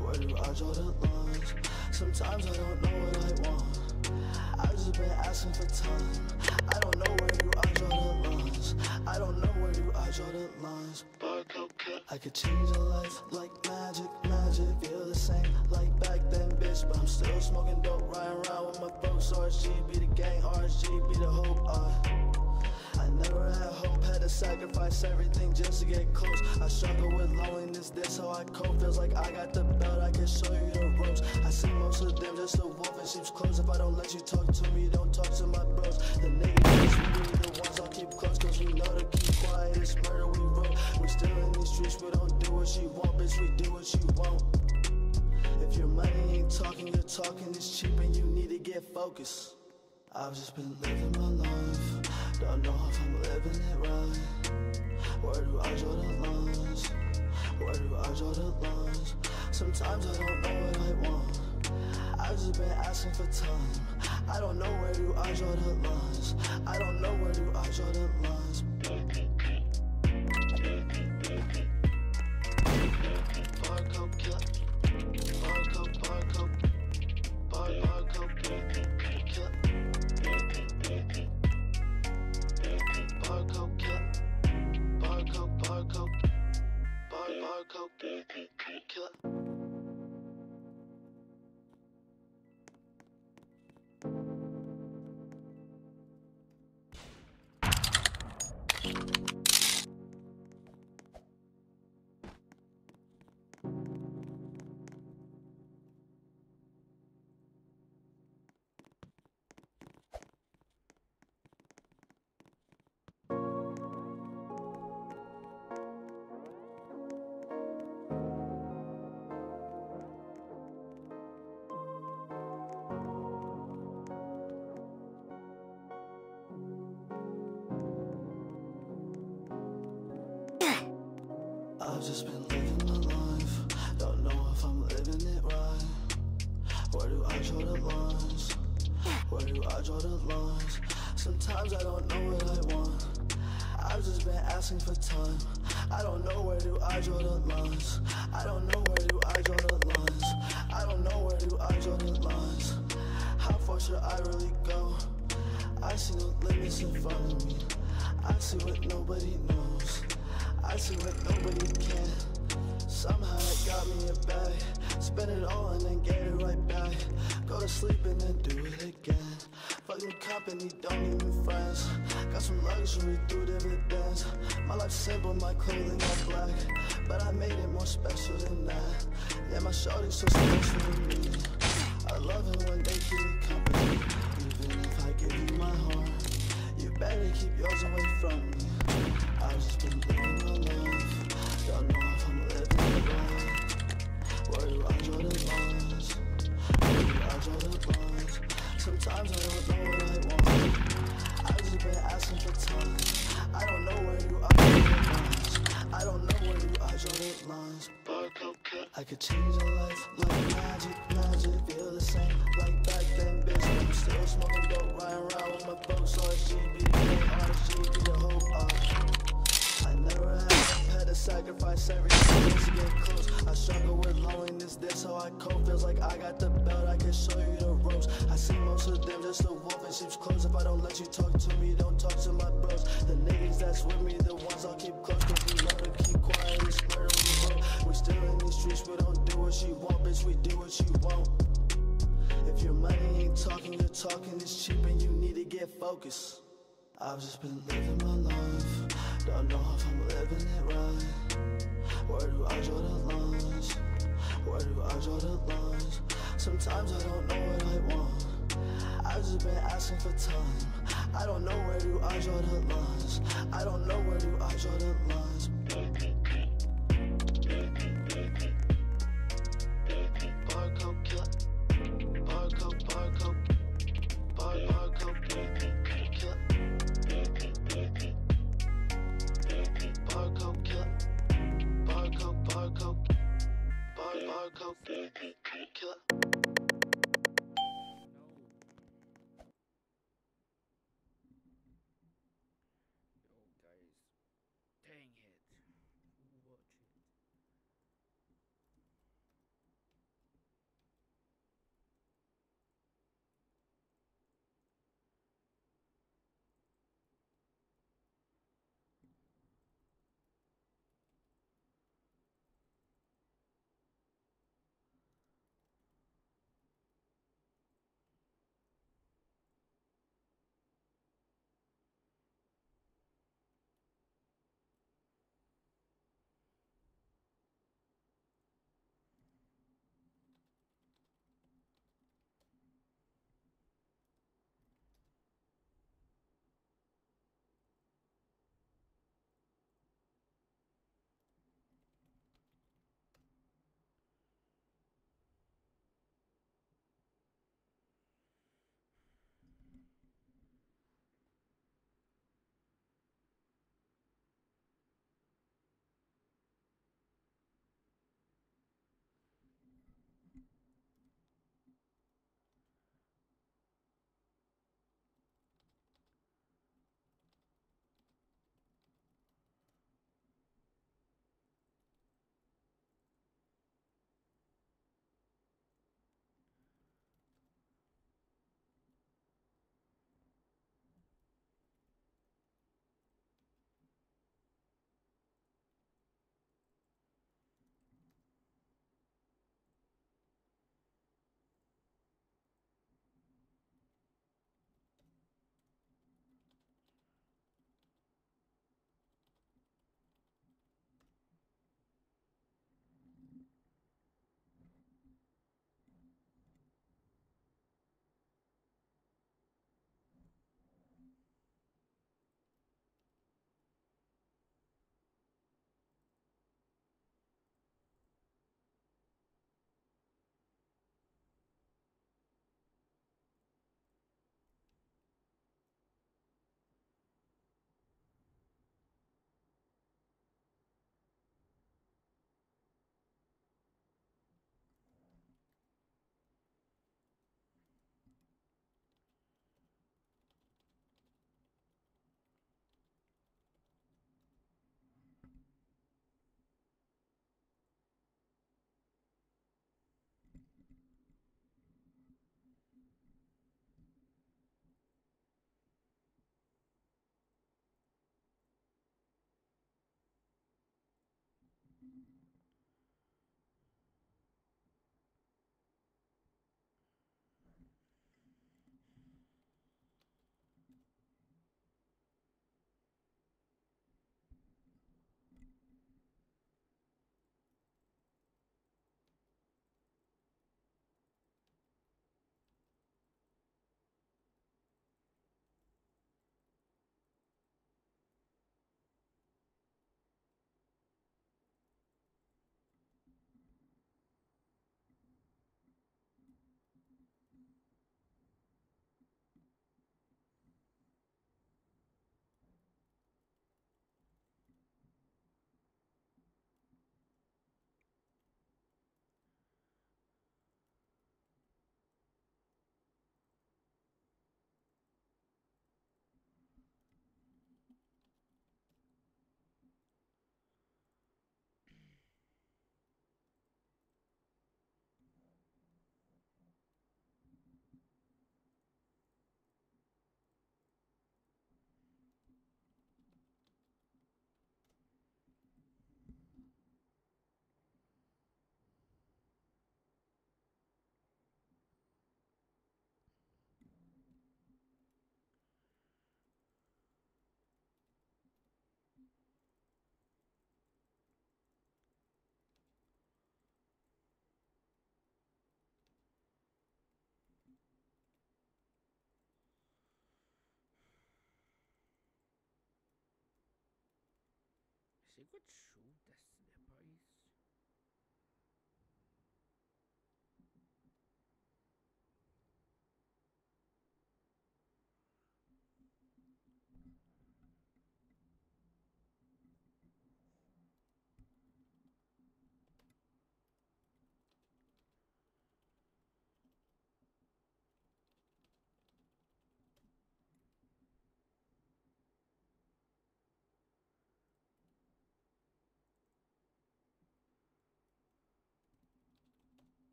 Where do I draw the lines? Sometimes I don't know what I want. I've just been asking for time. I don't know where do I draw the lines. I don't know where do I draw the lines. I could change a life like magic, magic. Feel the same like back then, bitch. But I'm still smoking dope, riding around with my folks. RSG be the gang, RSG be the hope. Uh. I never had hope, had to sacrifice everything just to get close. I struggle with loneliness, this how I cope. Feels like I got the belt, I can show you the ropes. I see most of them just a wolf in sheep's clothes. If I don't let you talk to me, don't talk to my bros. The niggas we me, the ones I'll keep close, cause we know to keep quiet. It's murder we wrote. We still in these streets, we don't do what you want, bitch, we do what you want. If your money ain't talking, you're talking is cheap and you need to get focused. I've just been living my life. Don't know if I'm living it right. Where do I draw the lines? Where do I draw the lines? Sometimes I don't know what I want. I've just been asking for time. I don't know where do I draw the lines. I don't know where do I draw the lines. Barcode. Barcode, barcode. Bar, barcode Bar, barcode killer. Just been living my life. Don't know if I'm living it right. Where do I draw the lines? Where do I draw the lines? Sometimes I don't know what I want. I've just been asking for time. I don't know where do I draw the lines. I don't know where do I draw the lines. I don't know where do I draw the lines. How far should I really go? I see no limits in front of me. I see what nobody knows. See what nobody can. Somehow it got me a bag. Spend it all and then get it right back. Go to sleep and then do it again. Fucking company, don't need new friends. Got some luxury through the dividends. My life's simple, my clothing all black. But I made it more special than that. Yeah, my shorty's so special to me. I love it when they keep me company. Even if I give you my heart, you better keep yours away from me. I? I? Sometimes I don't know what I want. I've just been asking for time. I don't know where I. I don't know where I lines. I could change your life like magic, magic. Feel the same like bitch. Still smoking dope, riding around with my folks. RGB, RGB, the whole art. I never had, had to sacrifice everything to get close. I struggle with loneliness, that's how I cope. Feels like I got the belt, I can show you the ropes. I see most of them just a wolf in sheep's clothes. If I don't let you talk to me, don't talk to my bros. The niggas that's with me, the ones I'll keep close. Cause we love to keep quiet, it's murder we wrote. We still in these streets, we don't do what you want, bitch, we do what you talking, is cheap and you need to get focused. I've just been living my life. Don't know if I'm living it right. Where do I draw the lines? Where do I draw the lines? Sometimes I don't know what I want. I've just been asking for time. I don't know where do I draw the lines. I don't know where do I draw the lines. 这个丑的是。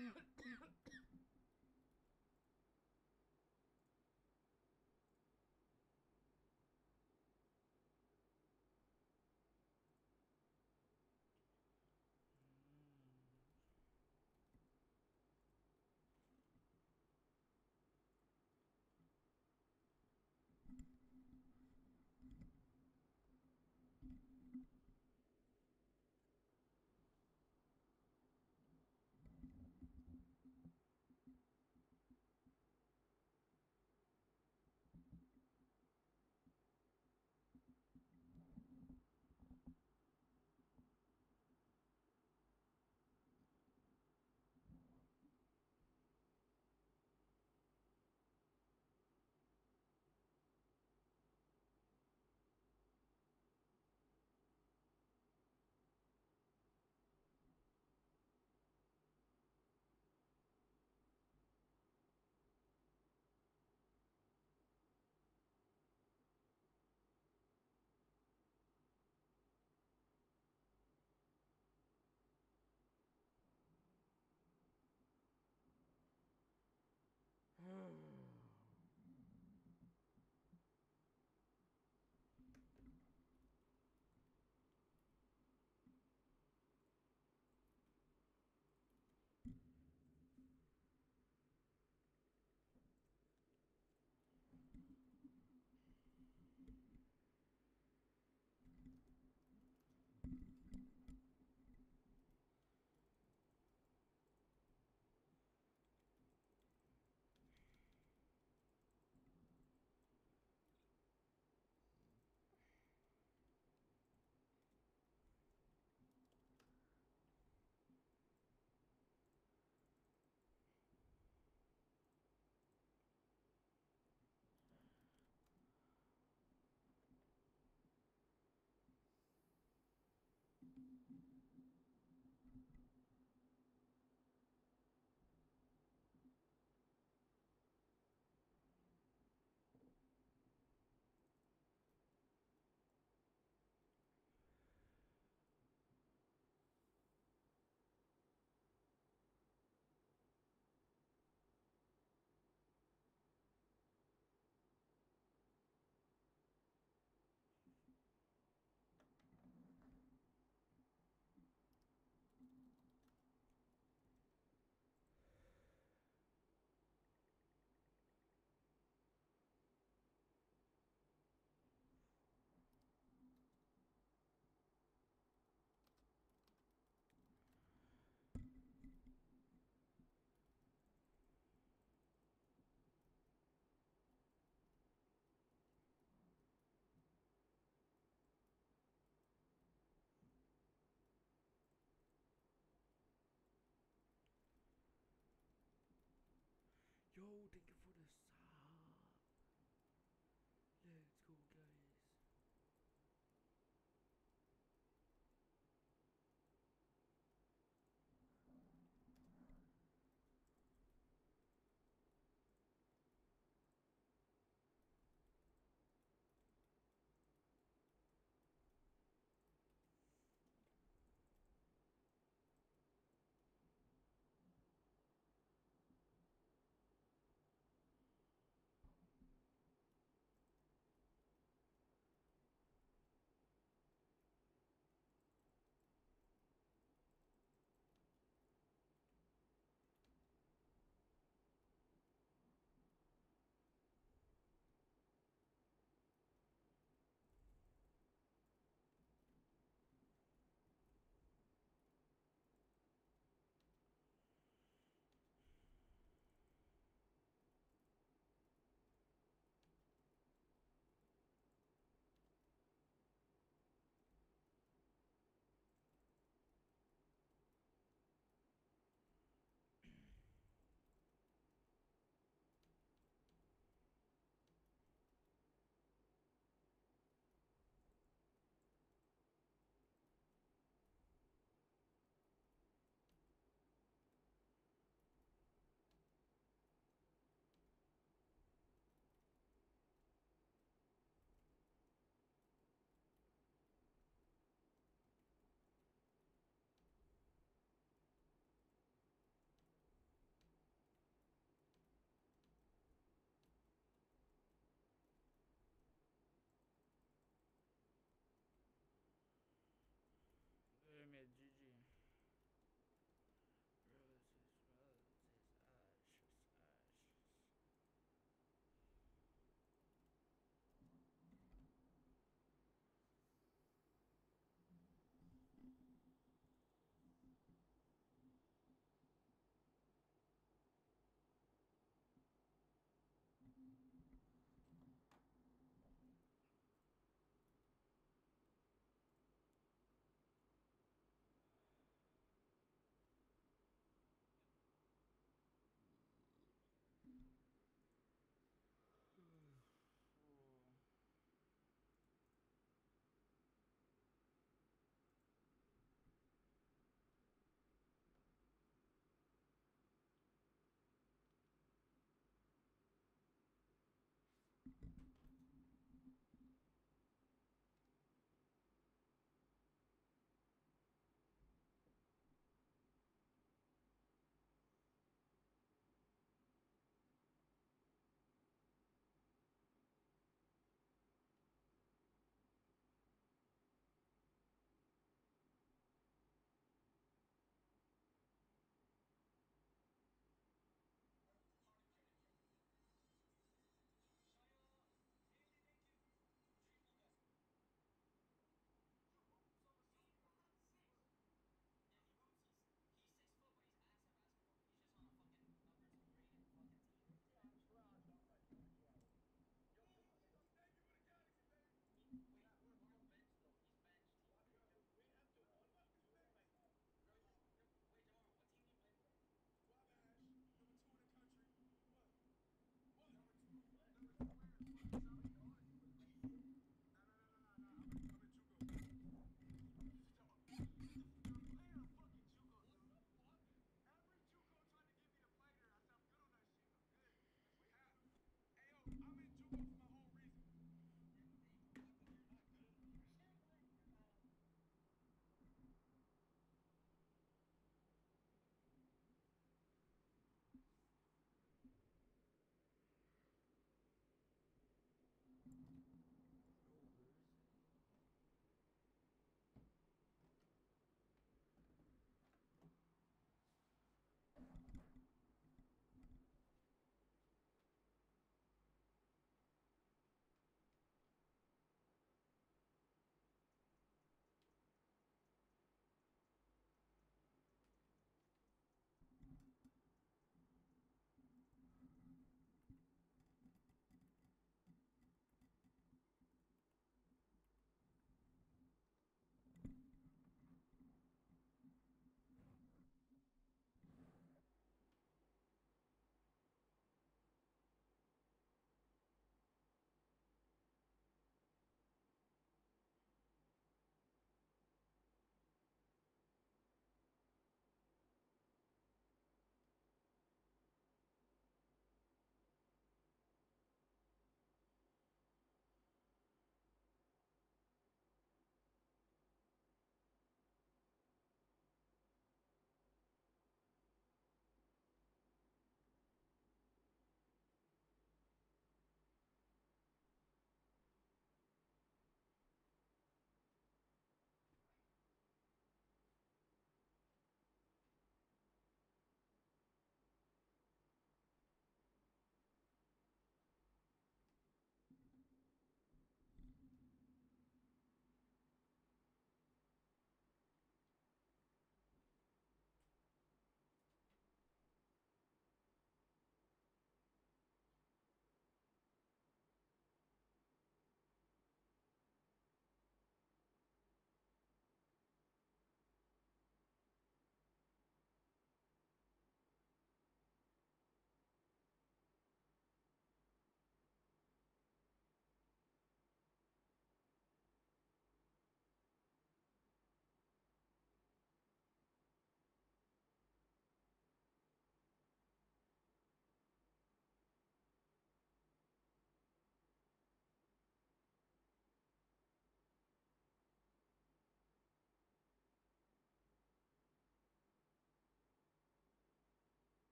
Wait.